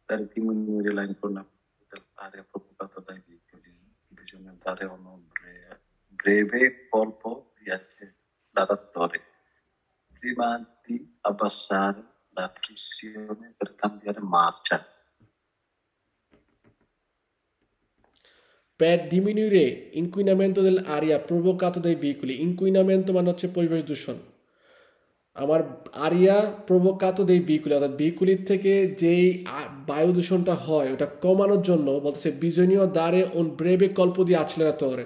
Per diminuire la inquinamento dell'aria provocata dai veicoli, bisogna dare un bre- breve colpo di acceleratore prima di abbassare la pressione per cambiare marcia. Per diminuire, inquinamento dell'aria provocato dai veicoli. Inquinamento মানে হচ্ছে পরিবেশ দূষণ আমার area প্রভোকাতো দেই বিকুলি অর্থাৎ বিকুলির থেকে যেই বায়ু দূষণটা হয়, ওটা কমানোর জন্য বলতেছে বিজনীয় দ্বারে ওন ব্রেবে কল্প দিয়ে আছলেরাতে পারে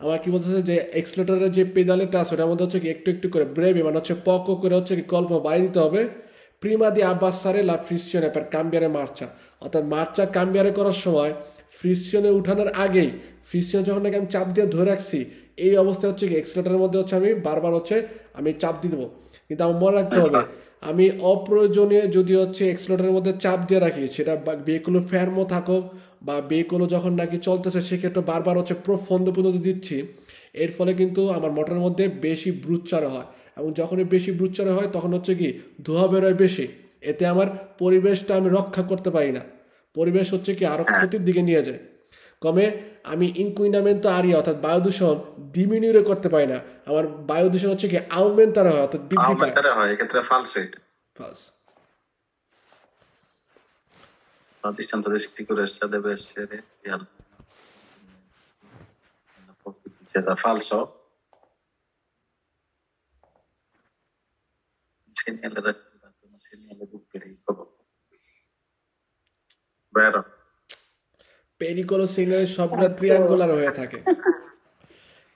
আমার কি বলতেছে যে এক্সলেটারের যে পেদালেটা আছে, ওটার মধ্যে হচ্ছে কি একটু একটু করে ব্রেবে মানে হচ্ছে পক করে হচ্ছে কি কল্প বাড়ি দিতে হবে। প্রিমা দি আব্বাসারে লা ফ্রিসিয়নে পার কাম্বিয়ারে মার্চা অর্থাৎ মার্চা কাম্বিয়ারে করার সময় ফ্রিসিয়নে উঠানোর আগেই ফ্রিসিয়ন যখন নাকি আমি চাপ দিয়ে ধরে রাখছি, এই অবস্থায় হচ্ছে কি এক্সলেটারের মধ্যে হচ্ছে আমি বারবার হচ্ছে আমি চাপ দিয়ে দেবো। কিন্তু আমার মনে রাখতে হবে, আমি অপ্রয়োজনীয় যদি হচ্ছে এক্সলেটারের মধ্যে চাপ দিয়ে রাখি, সেটা বেকুলো ফ্যারমো থাকুক বা বেকুলো যখন নাকি চলতেছে, সেক্ষেত্রে বারবার হচ্ছে প্রফন্দ পর্যন্ত দিচ্ছি, এর ফলে কিন্তু আমার মোটরের মধ্যে বেশি ব্রুচ্চার হয়। এবং যখনই বেশি ব্রুচ্চার হয় তখন হচ্ছে কি ধোয়া বেরোয় বেশি। এতে আমার পরিবেশটা আমি রক্ষা করতে পারি না। পরিবেশ হচ্ছে কি আরও ক্ষতির দিকে নিয়ে যায়। কমে আমি ইনকুইনামেন্টো আরিয়া অর্থাৎ বায়ু দূষণ ডিমিনিউরে করতে পারি না। আমার বায়ু দূষণ হচ্ছে কি আউমেন্টারে হয় অর্থাৎ বৃদ্ধি পায়। হয় এক্ষেত্রে sicurezza deve essere di almeno una porta di difesa falso? Segnale raffigurato, un segnale di pericolo. Vero? পেরিকোলো সিগন্যালের সবগুলো ট্রিয়াঙ্গুলার হয়ে থাকে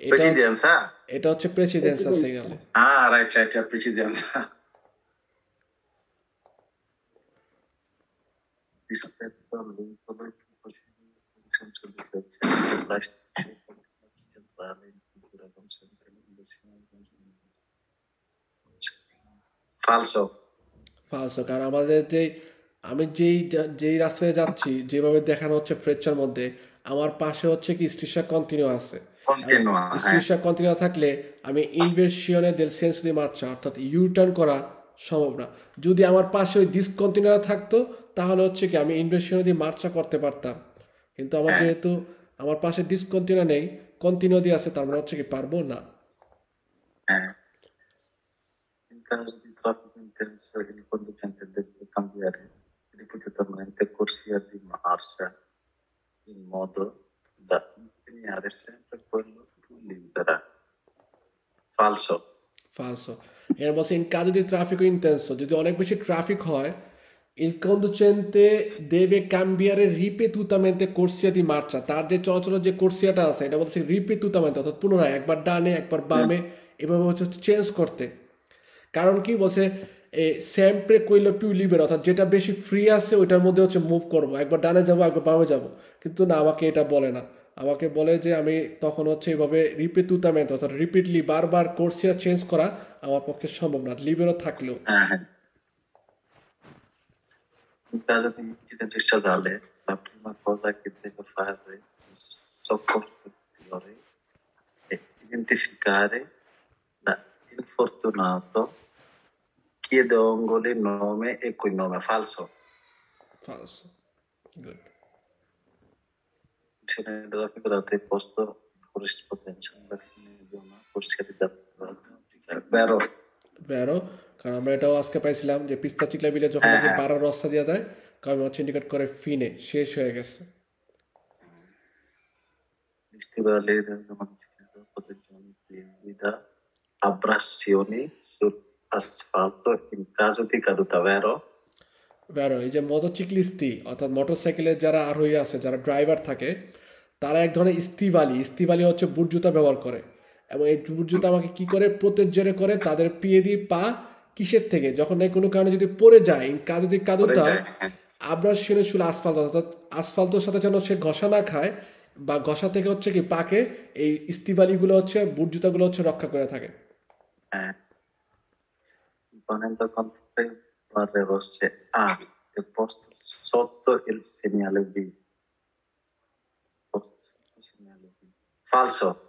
এটা হচ্ছে- Presidenza? এটা হচ্ছে প্রেসিডেন্সিয়াল সিগন্যালে Ah, right, right, right, presidenza. Rispetto all'incolo il procedimento di sensibilizzazione plastici centrale in figura consente l'inversione del consumo. Falso. ফালসো কারণ আমাদের যেই আমি যেই যেই রাস্তায় যাচ্ছি যেভাবে দেখানো হচ্ছে ফ্রেচার মধ্যে আমার পাশে হচ্ছে কি স্ট্রিশা কন্টিনিউ আছে. স্ট্রিশা কন্টিনিউ থাকলে আমি দেল সেন্স দি মারছা অর্থাৎ ইউ টার্ন করা সম্ভব না যদি আমার পাশে ওই ডিসকন্টিনিউরা থাকতো তাহলে হচ্ছে কি আমি ইনভেশনে দিয়ে মার্চা করতে পারতাম কিন্তু আমার হ্যাঁ। যেহেতু আমার পাশে ডিসকন্টিনিউ নেই কন্টিনিউ দিয়ে আছে তার মানে হচ্ছে কি পারব না Eh, intenso il conducente deve cambiare ripetutamente corsia di marcia in modo da impegnare sempre quello più libera. Falso. Falso. Era basta in caso di traffico intenso, যদি অনেক বেশি ট্রাফিক হয় il conducente deve cambiare ripetutamente corsia di marcia তার যে চলাচলের যে কোর্সিয়াটা আছে এটা বলছে ripetutamente অর্থাৎ পুনরায় একবার ডানে একবার বামে এভাবে হচ্ছে চেঞ্জ করতে কারণ কি বলছে সেম্প্রে কইলো পিউ লিবের অর্থাৎ যেটা বেশি ফ্রি আছে ওইটার মধ্যে হচ্ছে মুভ করব। একবার ডানে যাব একবার বামে যাব। কিন্তু না আমাকে এটা বলে না। আমাকে বলে যে আমি তখন হচ্ছে এইভাবে রিপিটুতামেন্ট অর্থাৎ রিপিটলি বারবার কোর্সিয়া চেঞ্জ করা আমার পক্ষে সম্ভব না। লিবেরও থাকলেও। Eh, In caso di incidente stradale, la prima cosa che deve fare il chiede a Ongoli nome e cognome falso. falso Good. Se ne della figurata è posto corrispondenza alla fine di una di. Vero? কারণ আমরা এটাও আজকে পাইছিলাম যে পিস্তা চিকলা বিলে যখন হ্যাঁ, যে হ্যাঁ। বারো রস্তা দিয়ে দেয় কারণ হচ্ছে ইন্ডিকেট করে ফিনে শেষ হয়ে গেছে Gli sull'asfalto in caso di caduta, vero? বেরো এই যে মোটরসাইকেলিস্তি অর্থাৎ মোটরসাইকেলে যারা আরোহী আছে যারা ড্রাইভার থাকে তারা এক ধরনের ইস্তিবালি। ইস্তিবালি হচ্ছে বুট জুতা ব্যবহার করে। এবং এই বুট জুতা আমাকে কি করে? করে তাদের পিয়ে দিয়ে পা কিসের থেকে? যখন এই কোনো কারণে যদি পড়ে যায় কাজ যদি কাদুতা যায়, হ্যাঁ। আব্রাসিনে শুলে আসফাল্ট অর্থাৎ আসফাল্টের সাথে যেন সে ঘষা না খায় বা ঘষা থেকে হচ্ছে কি পাকে এই ইস্তিবালিগুলো হচ্ছে বুট জুতাগুলো হচ্ছে রক্ষা করে থাকে। Eh, imponendo contro le barre rosse A è posto sotto il segnale B. Segnale B. Falso.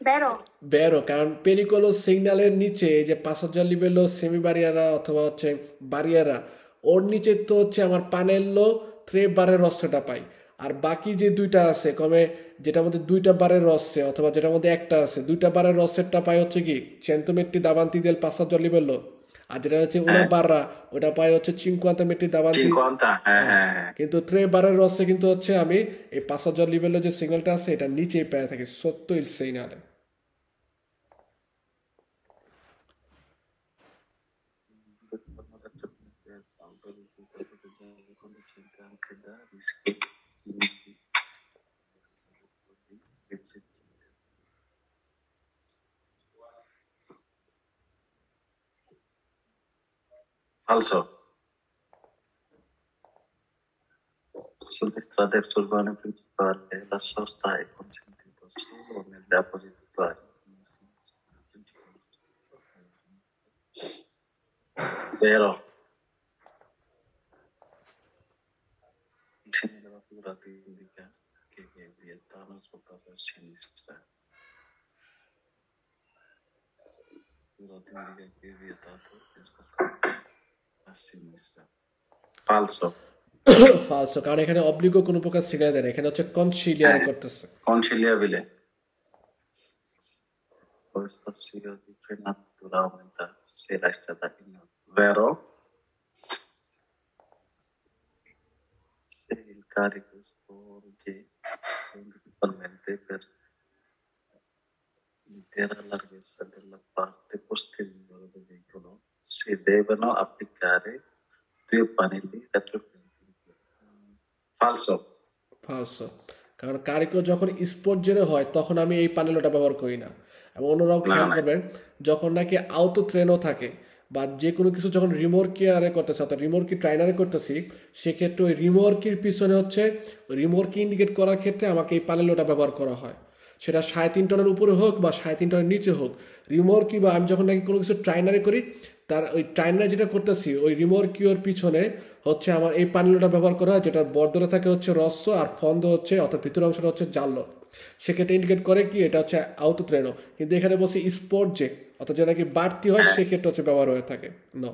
বেরো বেরো কারণ পেরিকোলো সিগন্যালের নিচে এই যে প্যাসেঞ্জার লিভেলো সেমি বারিয়ারা অথবা হচ্ছে বারিয়ারা ওর নিচে তো হচ্ছে আমার পানেল্লো থ্রে বারের রস্যটা পাই আর বাকি যে দুইটা আছে কমে যেটার মধ্যে দুইটা বারের রসে অথবা যেটার মধ্যে একটা আছে দুইটা বারের রসেরটা পায় হচ্ছে কি চেন্তমেট্টি দাবান্তি দেল প্যাসেঞ্জার লিভেলো আর যেটা হচ্ছে ওনা বাররা ওটা পায় হচ্ছে চিংকুয়ান্তা মেট্টি দাবান্তি 50. Eh, eh. কিন্তু থ্রে বারের রসে কিন্তু হচ্ছে আমি এই প্যাসেঞ্জার লিভেলের যে সিগন্যালটা আছে এটা নিচেই পেয়ে থাকি সত্য ইল Falso. Sulle strade urbane principali la sosta è consentita solo nelle apposite Vero. Segno della figura ti indica che è vietato svoltare a sinistra. La figura ti indica che vietato svoltare a sinistra. Falso. ফালসো কারণ এখানে অব্লিগো কোনো প্রকার signal দেয় না এখানে হচ্ছে কনসিলিয়ার করতেছে Conciliabile. Questo si riduce naturalmente se la strada in vero. Carico sporge principalmente per l'intera larghezza della parte posteriore del veicolo si devono applicare due pannelli retroflettenti. Falso. ফালসো কারণ কারিকো যখন স্পোর্ট জেরে হয় তখন আমি এই প্যানেলটা ব্যবহার করি না এবং অন্যরাও খেয়াল। করবেন যখন নাকি আউতো ট্রেনও থাকে বা যে কোনো কিছু যখন রিমোর্কিয়ারে করতেছে, অর্থাৎ রিমোর্কি ট্রাইনারে করতেছি, সেক্ষেত্রে ওই রিমোর্কির পিছনে হচ্ছে রিমোর্কি ইন্ডিকেট করার ক্ষেত্রে আমাকে এই প্যানেলটা ব্যবহার করা হয়। সেটা সাড়ে তিন টনের উপরে হোক বা সাড়ে তিন টনের নিচে হোক রিমোর্কি বা আমি যখন নাকি কোনো কিছু ট্রাইনারে করি, তার ওই ট্রাইনারে যেটা করতেছি, ওই রিমোর্কিওর পিছনে হচ্ছে আমার এই প্যানেলটা ব্যবহার করা হয় যেটা বর্দরে থাকে হচ্ছে রস্য আর ফন্দ হচ্ছে, অর্থাৎ ভিতরের অংশটা হচ্ছে জাল্ল সেক্ষেত্রে ইন্ডিকেট করে কি এটা হচ্ছে আউট ট্রেনও কিন্তু এখানে বলছি স্পোর্ট যে অর্থাৎ যেটা কি বাড়তি হয় সেক্ষেত্রে হচ্ছে ব্যবহার হয়ে থাকে। ন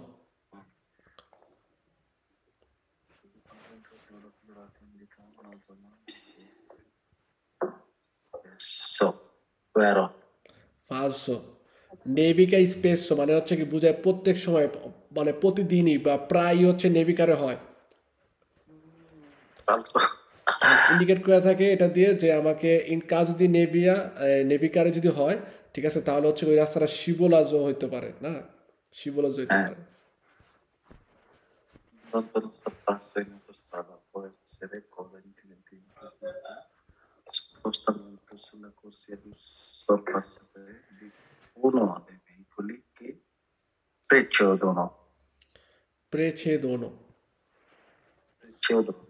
নেভিকা স্পেস মানে হচ্ছে কি বুঝায় প্রত্যেক সময় মানে প্রতিদিনই বা প্রায় হচ্ছে নেভিকারে হয়. ইন্ডিকেট করে থাকে এটা দিয়ে যে আমাকে ইন কাজ যদি নেভিয়া নেভিকারে যদি হয় ঠিক আছে তাহলে হচ্ছে ওই রাস্তাটা শিবলাজও হইতে পারে না শিবলাজ হইতে হ্যাঁ। পারে Durante il sorpasso in autostrada può essere cosa incidenti spostamento sulla corsia di sorpassatore di uno dei veicoli che precedono. প্রেছে দোনো precedono.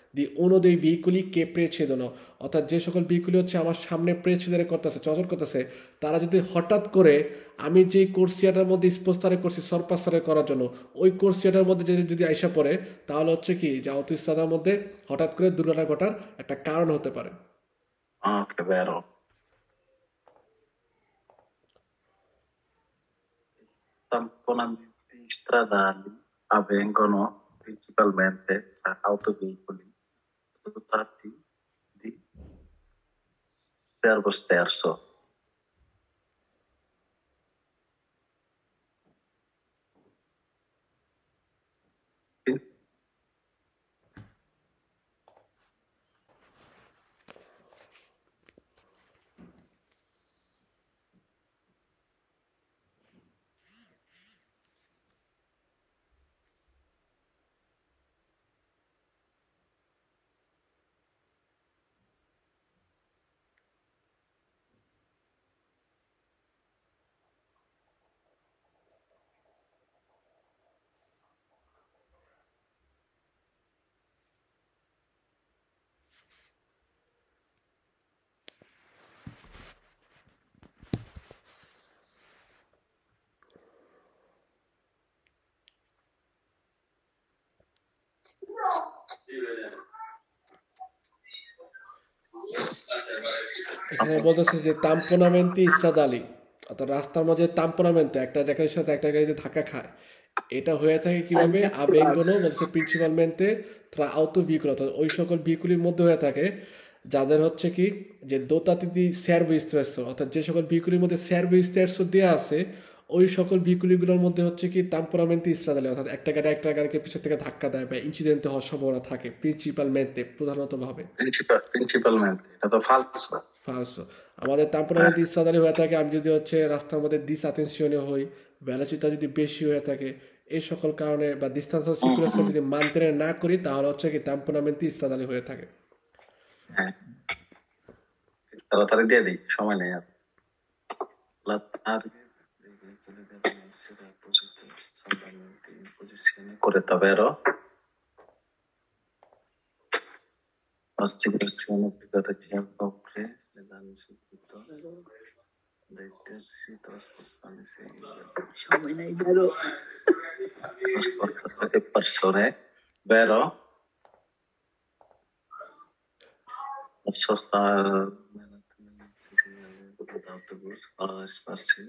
uno dei veicoli che precedono অর্থাৎ যে সকল vehicle হচ্ছে আমার সামনে প্রেসিডেন্ট করতেছে, চচর করতেছে, তারা যদি হঠাৎ করে আমি যে কোর্সিয়াটার মধ্যে স্পোস্তারে করছি সরপাসারে করার জন্য, ওই কোর্সিয়াটার মধ্যে যদি যদি আইসা পড়ে, তাহলে হচ্ছে কি যে অটোস্ট্রাদার মধ্যে হঠাৎ করে দুর্ঘটনা ঘটার একটা কারণ হতে পারে. Tamponamenti stradali avvengono principalmente tra autoveicoli dotati di servosterzo. এখানে বলতেছে যে তাম্পোনামেন্টি স্ট্রাদালি অর্থাৎ রাস্তার মাঝে তাম্পোনামেন্ট একটা গাড়ির সাথে একটা গাড়ি যে ধাক্কা খায়। এটা হয়ে থাকে কীভাবে? আবেঙ্গনো বলছে প্রিন্সিপালমেন্টে tra auto veicolo অর্থাৎ ওই সকল ভিকুলির মধ্যে হয়ে থাকে, যাদের হচ্ছে কি যে দোতাতিথি স্যারভো স্ট্রেসো অর্থাৎ যে সকল ভিকুলির মধ্যে স্যারভো স্ট্রেসো দেওয়া আছে ওই সকল ভিকুলিগুলোর মধ্যে হচ্ছে কি তাম্পোনামেন্টে স্ট্রাদালি অর্থাৎ একটা গাড়ি একটা গাড়িকে পিছন থেকে ধাক্কা দেয় বা ইনসিডেন্টে হওয়ার সম্ভাবনা থাকে প্রিন্সিপাল প্রিন্সিপালমেন্টে প্রধানত ভাবে principalmente, è stato falso. ফালসো আমাদের তাম্পরামেন্ট ইস্তাদারি হয়ে থাকে আমি যদি হচ্ছে রাস্তার মধ্যে ডিস অ্যাটেনশনে হই ভ্যালোচিতা যদি বেশি হয়ে থাকে এই সকল কারণে বা ডিস্টেন্স সিকুরেন্স যদি মানতে না করি তাহলে হচ্ছে কি তাম্পরামেন্ট ইস্তাদারি হয়ে থাকে। হ্যাঁ। তাড়াতাড়ি দিয়ে দিই সময় নেই আর La targa dei veicoli devono essere apposite saldamente in posizione corretta, vero? L'assicurazione obbligata ci copre le danni subito dai terzi trasportati সময় নাই ধরো trasportatori e persone, vero? La sosta autobus uh, sparsi.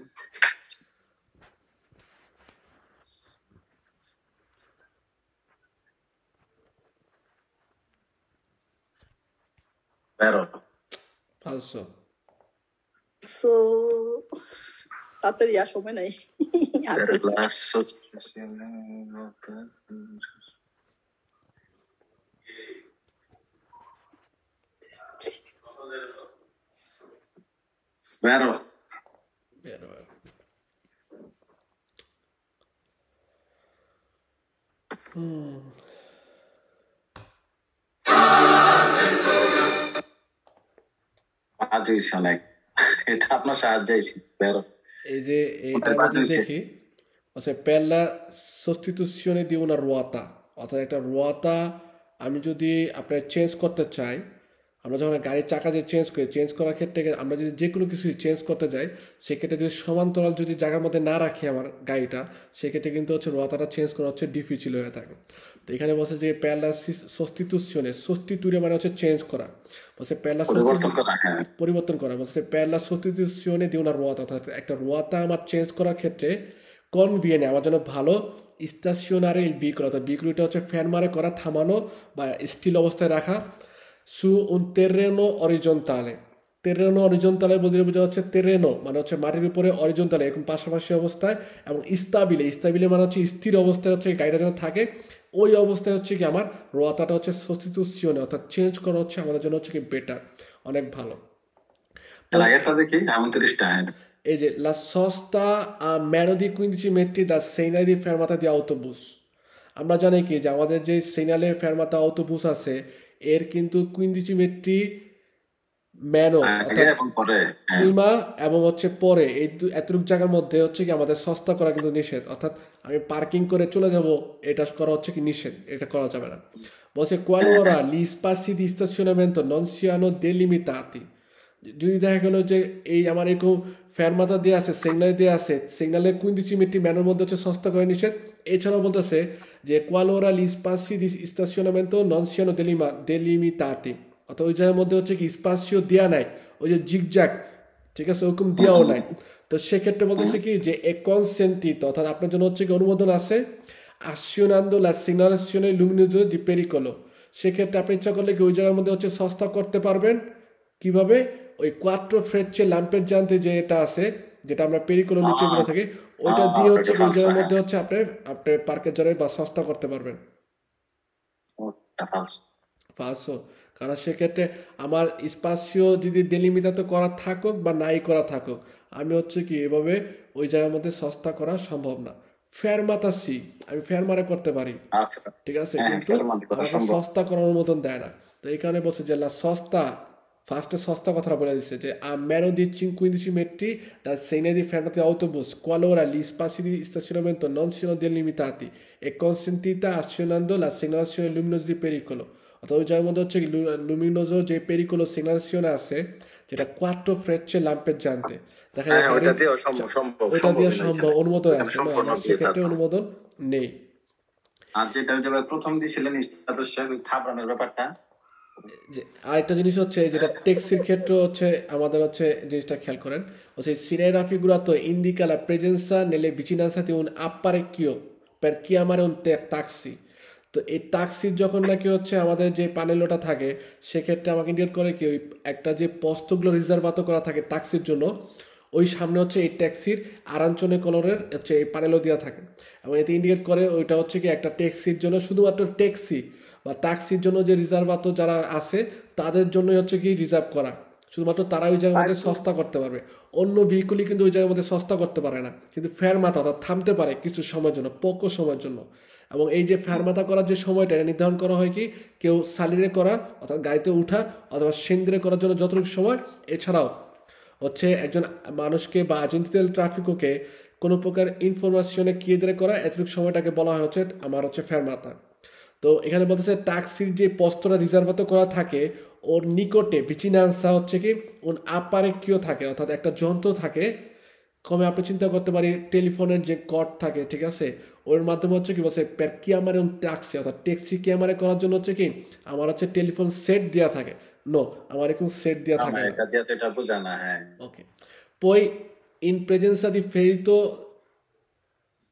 Vero? ফালসো so তাড়াতাড়ি আর সময় নাই আর Per বলছি। la sospensione Vero? Vero, vero. হুম, সাহায্য হয়েছে অনেক এটা আপনার সাহায্য হয়েছে বেরো। এই যে এইটা যদি দেখি আচ্ছা পেলা la sostituzione di রোয়াতা। অর্থাৎ একটা রোয়াতা আমি যদি আপনার চেঞ্জ করতে চাই আমরা যখন গাড়ির চাকা যে চেঞ্জ করি চেঞ্জ করার ক্ষেত্রে আমরা যদি যে কোনো কিছু চেঞ্জ করতে যাই সেক্ষেত্রে যদি সমান্তরাল যদি জায়গার মধ্যে না রাখি আমার গাড়িটা সেক্ষেত্রে কিন্তু হচ্ছে রুয়াতাটা চেঞ্জ করা হচ্ছে ডিফিচিল হয়ে থাকে। তো এখানে বলছে যে প্যালা সস্তিতুশনে সস্তিতুরে মানে হচ্ছে চেঞ্জ করা। বলছে পরিবর্তন করা হ্যাঁ। পরিবর্তন করা। বলছে la sostituzione di una ruota অর্থাৎ একটা রুয়াতা আমার চেঞ্জ করার ক্ষেত্রে কনভিয়েনে আমার জন্য ভালো স্টেশনারি বিক্রয় অর্থাৎ বিক্রয়টা হচ্ছে ফ্যান মারে করা থামানো বা স্টিল অবস্থায় রাখা। সু un terreno orizzontale. তেরেনো অরিজন্তালে বলতে বোঝা হচ্ছে তেরেনো মানে হচ্ছে মাটির উপরে অরিজন্তালে এরকম পাশাপাশি অবস্থায় এবং ইস্তাবিলে ইস্তাবিলে মানে হচ্ছে স্থির অবস্থায় হচ্ছে গাড়িটা যেন থাকে ওই অবস্থায় হচ্ছে কি আমার রোয়াতাটা হচ্ছে সস্তিতুশনে অর্থাৎ চেঞ্জ করা হচ্ছে আমাদের জন্য হচ্ছে কি বেটার অনেক ভালো। এই যে a meno di 15 metri da segnale di fermata di autobus আমরা জানি কি যে আমাদের যে সিগনালে ফেরমাতা অটোবুস আছে এর কিন্তু 15 মেট্রি ম্যানো অর্থাৎ এবং হচ্ছে পরে এই এতটুকু জায়গার মধ্যে হচ্ছে কি আমাদের সস্তা করা কিন্তু নিষেধ। অর্থাৎ আমি পার্কিং করে চলে যাব এটা করা হচ্ছে কি নিষেধ এটা করা যাবে না। বলছে qualora gli spazi di stazionamento non siano delimitati যদি দেখা গেলো যে এই আমার এরকম ফেরমাতা দেওয়া আছে, সিগনাল দেওয়া আছে, সিগনালের কুইন্দিচি মিট্রি ম্যানের মধ্যে হচ্ছে সস্তা করে নিষেধ। এছাড়াও বলতেছে যে spazi di stazionamento non siano delima- delimitati অর্থাৎ ওই জায়গার মধ্যে হচ্ছে কি স্পাসিও দেওয়া নাই, ওই যে জিগজ্যাক ঠিক আছে, ওরকম দেওয়াও নাই। তো সেক্ষেত্রে বলতেছে কি যে এ কনসেন্টিত, অর্থাৎ আপনার জন্য হচ্ছে কি অনুমোদন আছে আসিওনান্দো লা সিগনালেশনে লুমিনোজো দি পেরিকলো। সেক্ষেত্রে আপনি ইচ্ছা করলে কি ওই জায়গার মধ্যে হচ্ছে সস্তা করতে পারবেন? কীভাবে? ওই কোয়াট্রো ফ্রেচ্ছে ল্যাম্পের জানতে যে এটা আছে যেটা আমরা পেরিকলো নিচে বলে থাকি ওইটা দিয়ে হচ্ছে ওই জায়গার মধ্যে হচ্ছে আপনি আপনি পার্কের জন্য বা সস্তা করতে পারবেন। ওটা false। পাঁচশো কারণ সেক্ষেত্রে আমার স্পাসিও যদি ডেলিমিটার তো করা থাকুক বা নাই করা থাকুক আমি হচ্ছে কি এভাবে ওই জায়গার মধ্যে সস্তা করা সম্ভব না। ফেরমাতা সি আমি ফেরমারে করতে পারি। আচ্ছা। ঠিক আছে? হ্যাঁ, কিন্তু। সস্তা করার মতন দেয় না। তো এই কারণে বলছে যে সস্তা ফার্স্টে সস্তা কথা বলে দিচ্ছে যে a meno di 15 metri dal segnale di fermata di autobus qualora gli spazi di stazionamento non siano delimitati è consentita azionando la segnalazione luminosa di pericolo অর্থাৎ জায়গার মধ্যে হচ্ছে লুমিনোজো যে পেরিকোলো সিগনালেশন আছে যেটা কোয়াট্রো ফ্রেচ্ছে লাম্পের জানতে। দেখা যায় হ্যাঁ ওইটা দিয়ে সম্ভব অনুমোদন আছে। না আমার সেক্ষেত্রে অনুমোদন নেই। আর যেটা প্রথম দিয়েছিলেন স্ট্যাটাস থাবড়ানোর ব্যাপারটা। আরেকটা জিনিস হচ্ছে যেটা ট্যাক্সির ক্ষেত্রে হচ্ছে আমাদের হচ্ছে জিনিসটা খেয়াল করেন, হচ্ছে raffigurato indica la presenza nelle vicinanze di un apparecchio per chiamare un te- taxi. তো এই ট্যাক্সির যখন নাকি হচ্ছে আমাদের যে পানেলোটা থাকে, সেক্ষেত্রে আমাকে ইন্ডিকেট করে কি ওই একটা যে পোস্তগুলো রিজার্ভাতো করা থাকে ট্যাক্সির জন্য, ওই সামনে হচ্ছে এই ট্যাক্সির আরাঞ্চনে কলরের হচ্ছে এই প্যানেলও দেওয়া থাকে। এবং এতে ইন্ডিকেট করে ওইটা হচ্ছে কি একটা ট্যাক্সির জন্য শুধুমাত্র ট্যাক্সি বা ট্যাক্সির জন্য যে রিজার্ভাতো যারা আছে তাদের জন্যই হচ্ছে কি রিজার্ভ করা। শুধুমাত্র তারা ওই জায়গার মধ্যে সস্তা করতে পারবে। অন্য ভেহিকুলই কিন্তু ওই জায়গার মধ্যে সস্তা করতে পারে না। কিন্তু ফেরমাতা অর্থাৎ থামতে পারে কিছু সময়ের জন্য পোকো সময়ের জন্য। এবং এই যে ফেরমাতা করার যে সময়টা এটা নির্ধারণ করা হয় কি কেউ সালিরে করা অর্থাৎ গাড়িতে উঠা অথবা সেন্দ্রে করার জন্য যতটুকু সময় এছাড়াও হচ্ছে একজন মানুষকে বা এজেন্সিয়াল ট্রাফিককে কোনো প্রকার ইনফরমেশনে কিয়েদের করা এতটুকু সময়টাকে বলা হয় হচ্ছে আমার হচ্ছে ফেরমাতা তো এখানে বলতেছে ট্যাক্সির যে পস্তরা রিজার্ভাত করা থাকে ওর নিকটে ভিচিনান্সা হচ্ছে কি ওর আপারেকীয় থাকে অর্থাৎ একটা যন্ত্র থাকে কমে আপনি চিন্তা করতে পারি টেলিফোনের যে কট থাকে ঠিক আছে? ওর মাধ্যমে হচ্ছে কি বলছে ক্যামেরা ট্যাক্সি অর্থাৎ ট্যাক্সি ক্যামেরা করার জন্য হচ্ছে কি আমার হচ্ছে টেলিফোন সেট দেওয়া থাকে। নো আমার এরকম সেট দেওয়া থাকে আমার না। এটা দিয়ে তো এটা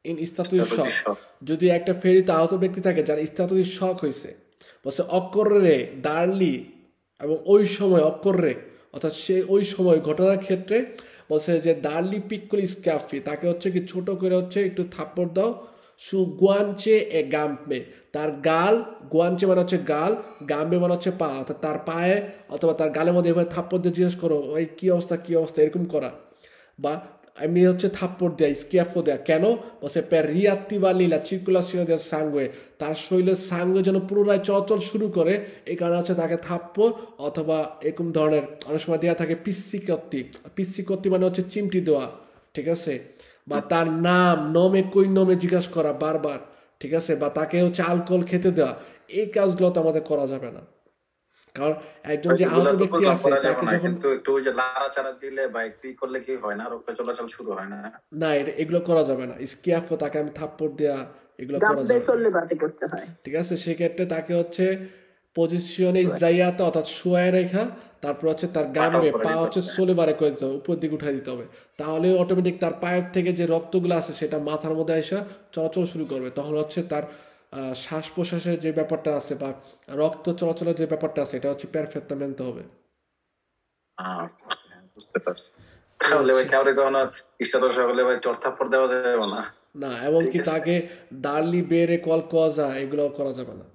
বোঝা না Ok. Poi in presenza di ferito in stato di Stato di shock shock. যদি একটা ফেরিতে আহত ব্যক্তি থাকে যার stato শখ হয়েছে বলছে অকর্রে দার্লি এবং ওই সময় অকর্রে অর্থাৎ সে ওই সময় ঘটনার ক্ষেত্রে বলছে যে দার্লি পিকলি স্ক্যাফি তাকে হচ্ছে কি ছোট করে হচ্ছে একটু থাপ্পড় দাও সু গুয়ানচে এ গাম্পে তার গাল গুয়ানচে মানে হচ্ছে গাল গাম্বে মানে হচ্ছে পা অর্থাৎ তার পায়ে অথবা তার গালের মধ্যে এভাবে থাপ্পড় দিয়ে জিজ্ঞেস করো ওই কী অবস্থা কী অবস্থা এরকম করা বা এমনি হচ্ছে থাপ্পড় দেয়া, স্কিয়াফো দেয়া। কেন? বসে প্যার রিয়াত্তিবালি লা চিরকুলাসিও দেওয়ার সাঙ্গে তার শরীরের সাঙ্গে যেন পুনরায় চলাচল শুরু করে, এই কারণে হচ্ছে তাকে থাপ্পড় অথবা এরকম ধরনের অনেক সময় দেওয়া থাকে পিসি কত্তি পিসি কত্তি মানে হচ্ছে চিমটি দেওয়া, ঠিক আছে? বা তার নাম, নমে কই নমে জিজ্ঞাসা করা বারবার, ঠিক আছে? বা তাকে হচ্ছে আলকোহল খেতে দেওয়া। এই কাজগুলো তো আমাদের করা যাবে না। কারণ একজন যে আহত ব্যক্তি আছে তাকে যখন একটু ওই যে লাড়াচাড়া দিলে বা একটু করলে কি হয় না? রক্ত চলাচল শুরু হয় না। না এটা- এগুলো করা যাবে না। স্কিয়াফো তাকে আমি থাপ্পড় দেয়া এগুলো করা যাবে না। চললে বাতে করতে হয়। ঠিক আছে? সেক্ষেত্রে তাকে হচ্ছে পজিশনে ইসরাইয়াতে অর্থাৎ শোয়ায় রেখা তারপর হচ্ছে তার গাম্বে পা হচ্ছে। সোলে বারে করে দিতে হবে উপর দিকে উঠাই দিতে হবে। তাহলে অটোমেটিক তার পায়ের থেকে যে রক্তগুলো আছে সেটা মাথার মধ্যে এসে চলাচল শুরু করবে। তখন হচ্ছে তার শ্বাস প্রশ্বাসের যে ব্যাপারটা আছে বা রক্ত চলাচলের যে ব্যাপারটা আছে এটা হচ্ছে পারফেক্টটা মেনতে হবে। বুঝতে পারছি। ভাই কাউরে কখনো ইচ্ছা দশা হলে ভাই চর থাপ্পড় দেওয়া যাবে না। না এমনকি তাকে দার্লি বেড়ে কল কজা এগুলো করা যাবে না।